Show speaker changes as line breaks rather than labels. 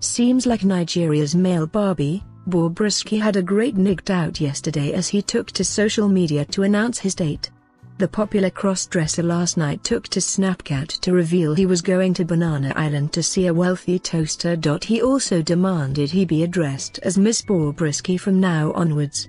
Seems like Nigeria's male Barbie, Bobrisky had a great nigged out yesterday as he took to social media to announce his date. The popular cross-dresser last night took to Snapchat to reveal he was going to Banana Island to see a wealthy toaster. He also demanded he be addressed as Miss Bobrisky from now onwards.